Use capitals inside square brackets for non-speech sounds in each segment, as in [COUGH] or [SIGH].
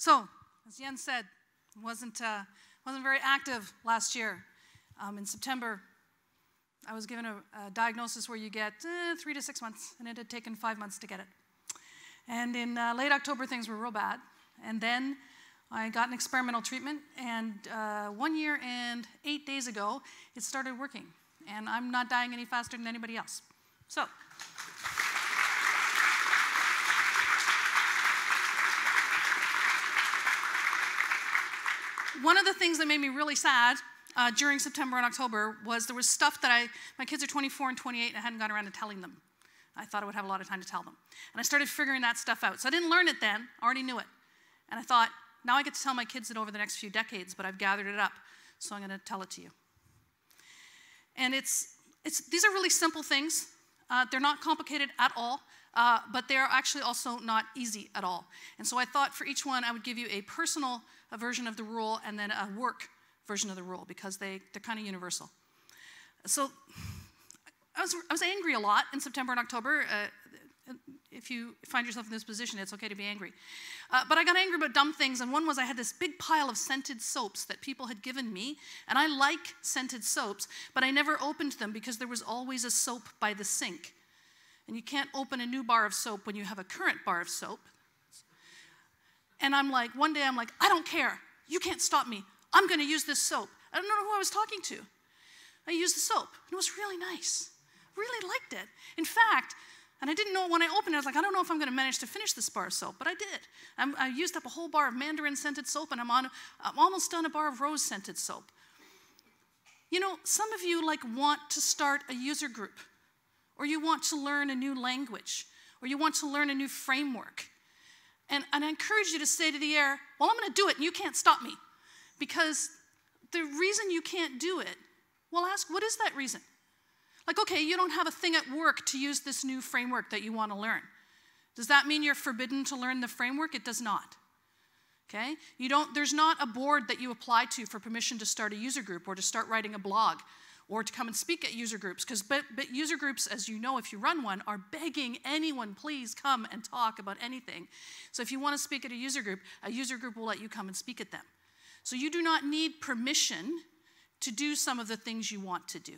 So, as Jens said, wasn't, uh, wasn't very active last year. Um, in September, I was given a, a diagnosis where you get eh, three to six months, and it had taken five months to get it. And in uh, late October, things were real bad. And then I got an experimental treatment, and uh, one year and eight days ago, it started working. And I'm not dying any faster than anybody else. So, one of the things that made me really sad uh, during September and October was there was stuff that I, my kids are 24 and 28, and I hadn't gotten around to telling them. I thought I would have a lot of time to tell them. And I started figuring that stuff out. So I didn't learn it then, I already knew it. And I thought, now I get to tell my kids it over the next few decades, but I've gathered it up, so I'm going to tell it to you. And it's, it's, these are really simple things. Uh, they're not complicated at all, uh, but they're actually also not easy at all. And so I thought for each one, I would give you a personal version of the rule and then a work version of the rule because they, they're kind of universal. So I was, I was angry a lot in September and October. Uh, if you find yourself in this position, it's okay to be angry. Uh, but I got angry about dumb things, and one was I had this big pile of scented soaps that people had given me, and I like scented soaps, but I never opened them because there was always a soap by the sink. And you can't open a new bar of soap when you have a current bar of soap. And I'm like, one day I'm like, I don't care. You can't stop me. I'm going to use this soap. I don't know who I was talking to. I used the soap. and It was really nice. Really liked it. In fact, and I didn't know when I opened it, I was like, I don't know if I'm going to manage to finish this bar of soap, but I did. I'm, i used up a whole bar of mandarin scented soap, and I'm, on, I'm almost done a bar of rose scented soap. You know, some of you like want to start a user group, or you want to learn a new language, or you want to learn a new framework. And, and I encourage you to say to the air, Well, I'm going to do it, and you can't stop me. Because the reason you can't do it, well, ask, What is that reason? Like, okay, you don't have a thing at work to use this new framework that you want to learn. Does that mean you're forbidden to learn the framework? It does not. Okay? You don't, there's not a board that you apply to for permission to start a user group or to start writing a blog or to come and speak at user groups. Because but, but user groups, as you know, if you run one, are begging anyone, please come and talk about anything. So if you want to speak at a user group, a user group will let you come and speak at them. So you do not need permission to do some of the things you want to do.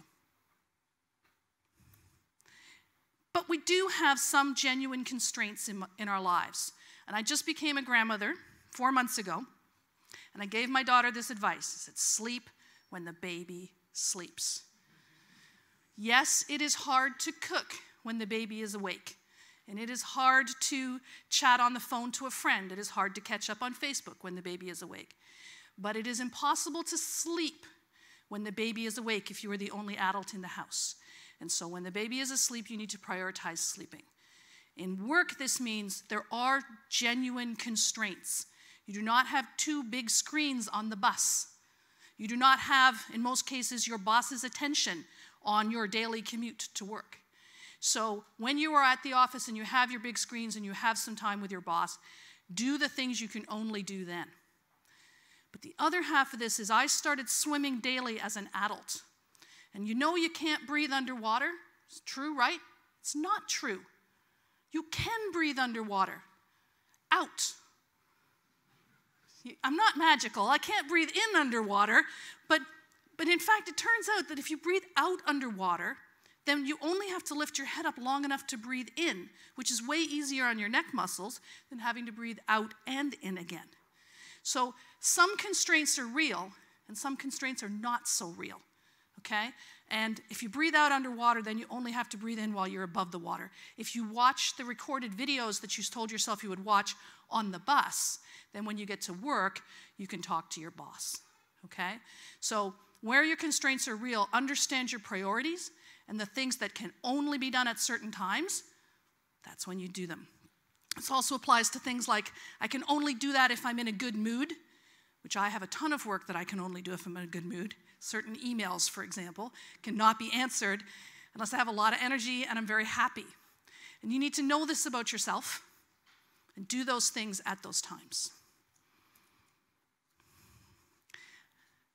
But we do have some genuine constraints in, in our lives. And I just became a grandmother four months ago, and I gave my daughter this advice. I said, Sleep when the baby sleeps. Yes, it is hard to cook when the baby is awake. And it is hard to chat on the phone to a friend. It is hard to catch up on Facebook when the baby is awake. But it is impossible to sleep when the baby is awake if you are the only adult in the house. And so when the baby is asleep, you need to prioritize sleeping. In work, this means there are genuine constraints. You do not have two big screens on the bus. You do not have, in most cases, your boss's attention on your daily commute to work. So when you are at the office and you have your big screens and you have some time with your boss, do the things you can only do then. But the other half of this is I started swimming daily as an adult. And you know you can't breathe underwater? It's true, right? It's not true. You can breathe underwater. Out. I'm not magical. I can't breathe in underwater, but, but in fact, it turns out that if you breathe out underwater, then you only have to lift your head up long enough to breathe in, which is way easier on your neck muscles than having to breathe out and in again. So some constraints are real, and some constraints are not so real. Okay? And if you breathe out underwater, then you only have to breathe in while you're above the water. If you watch the recorded videos that you told yourself you would watch on the bus, then when you get to work, you can talk to your boss. Okay? So, where your constraints are real, understand your priorities and the things that can only be done at certain times, that's when you do them. This also applies to things like I can only do that if I'm in a good mood, which I have a ton of work that I can only do if I'm in a good mood. Certain emails, for example, cannot be answered unless I have a lot of energy and I'm very happy. And you need to know this about yourself and do those things at those times.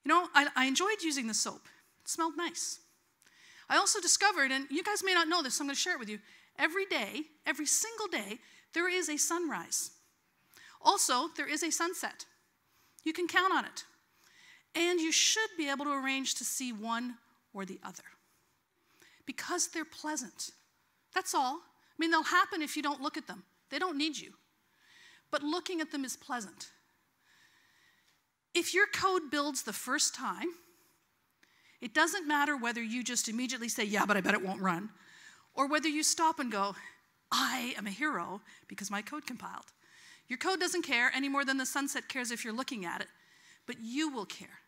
You know, I, I enjoyed using the soap, it smelled nice. I also discovered, and you guys may not know this, so I'm going to share it with you. Every day, every single day, there is a sunrise. Also, there is a sunset. You can count on it. And you should be able to arrange to see one or the other because they're pleasant. That's all. I mean, they'll happen if you don't look at them, they don't need you. But looking at them is pleasant. If your code builds the first time, it doesn't matter whether you just immediately say, Yeah, but I bet it won't run, or whether you stop and go, I am a hero because my code compiled. Your code doesn't care any more than the sunset cares if you're looking at it, but you will care.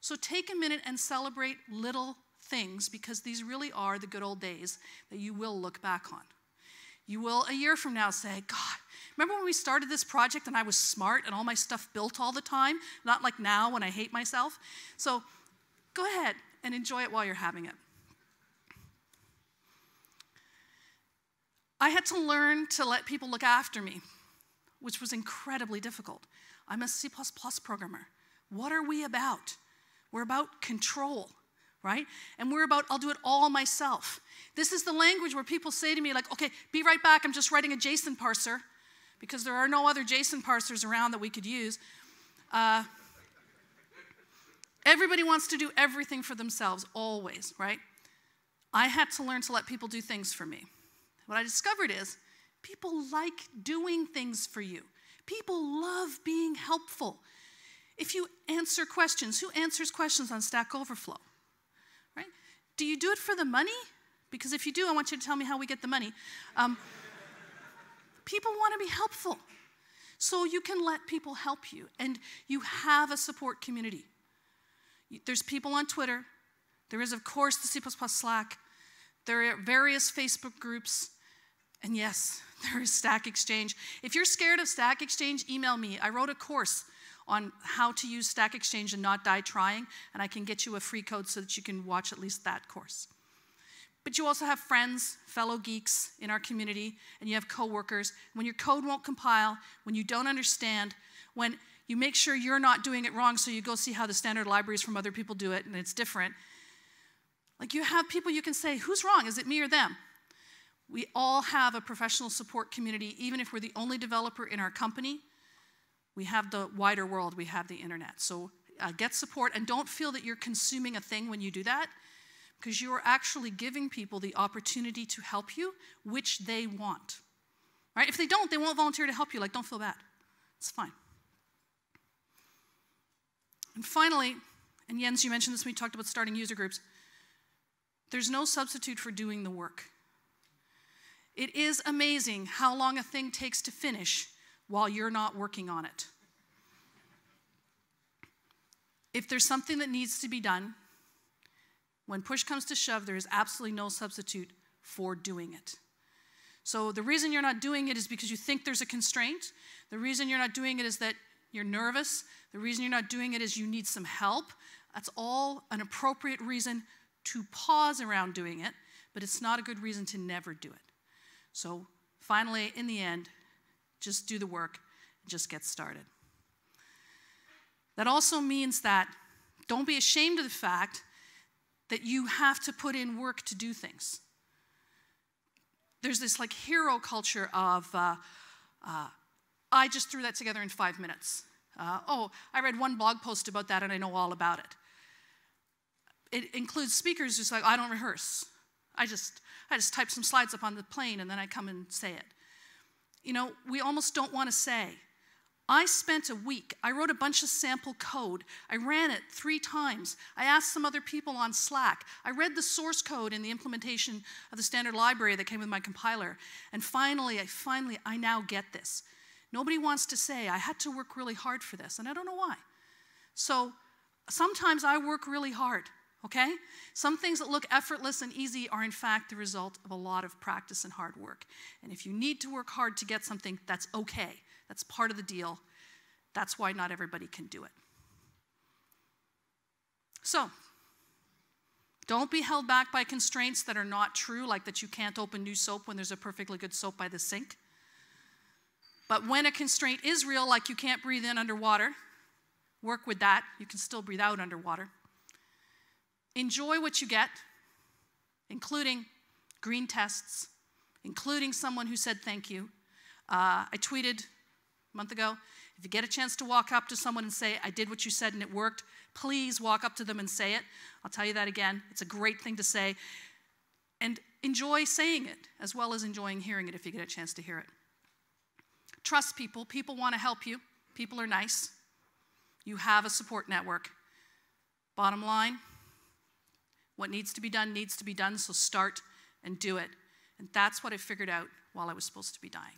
So take a minute and celebrate little things because these really are the good old days that you will look back on. You will, a year from now, say, God, remember when we started this project and I was smart and all my stuff built all the time? Not like now when I hate myself. So go ahead and enjoy it while you're having it. I had to learn to let people look after me, which was incredibly difficult. I'm a C++ programmer. What are we about? We're about control, right? And we're about, I'll do it all myself. This is the language where people say to me, like, okay, be right back, I'm just writing a JSON parser, because there are no other JSON parsers around that we could use. Uh, everybody wants to do everything for themselves, always, right? I had to learn to let people do things for me. What I discovered is people like doing things for you. People love being helpful. If you answer questions, who answers questions on Stack Overflow? Right? Do you do it for the money? Because if you do, I want you to tell me how we get the money. Um, people want to be helpful. So you can let people help you, and you have a support community. There's people on Twitter. There is, of course, the C++ Slack. There are various Facebook groups. And yes, [LAUGHS] there is Stack Exchange. If you're scared of Stack Exchange, email me. I wrote a course on how to use Stack Exchange and not die trying, and I can get you a free code so that you can watch at least that course. But you also have friends, fellow geeks in our community, and you have coworkers. When your code won't compile, when you don't understand, when you make sure you're not doing it wrong, so you go see how the standard libraries from other people do it and it's different. Like you have people you can say, who's wrong? Is it me or them? We all have a professional support community, even if we're the only developer in our company. We have the wider world, we have the internet. So uh, get support and don't feel that you're consuming a thing when you do that, because you are actually giving people the opportunity to help you, which they want. Right? If they don't, they won't volunteer to help you. Like, don't feel bad. It's fine. And finally, and Jens, you mentioned this when we talked about starting user groups, there's no substitute for doing the work. It is amazing how long a thing takes to finish while you're not working on it. If there's something that needs to be done, when push comes to shove, there is absolutely no substitute for doing it. So the reason you're not doing it is because you think there's a constraint. The reason you're not doing it is that you're nervous. The reason you're not doing it is you need some help. That's all an appropriate reason to pause around doing it, but it's not a good reason to never do it. So finally, in the end, just do the work, just get started. That also means that don't be ashamed of the fact that you have to put in work to do things. There's this like hero culture of, uh, uh, I just threw that together in five minutes. Uh, oh, I read one blog post about that and I know all about it. It includes speakers who's like, I don't rehearse. I just, I just type some slides up on the plane and then I come and say it. You know, we almost don't want to say. I spent a week, I wrote a bunch of sample code. I ran it three times. I asked some other people on Slack. I read the source code in the implementation of the standard library that came with my compiler. And finally, I finally, I now get this. Nobody wants to say, I had to work really hard for this, and I don't know why. So sometimes I work really hard okay? Some things that look effortless and easy are, in fact, the result of a lot of practice and hard work. And if you need to work hard to get something, that's okay. That's part of the deal. That's why not everybody can do it. So, don't be held back by constraints that are not true, like that you can't open new soap when there's a perfectly good soap by the sink. But when a constraint is real, like you can't breathe in underwater, work with that. You can still breathe out underwater. Enjoy what you get, including green tests, including someone who said thank you. Uh, I tweeted a month ago. If you get a chance to walk up to someone and say, I did what you said and it worked, please walk up to them and say it. I'll tell you that again. It's a great thing to say. And enjoy saying it as well as enjoying hearing it if you get a chance to hear it. Trust people. People want to help you, people are nice. You have a support network. Bottom line what needs to be done needs to be done, so start and do it. And that's what I figured out while I was supposed to be dying.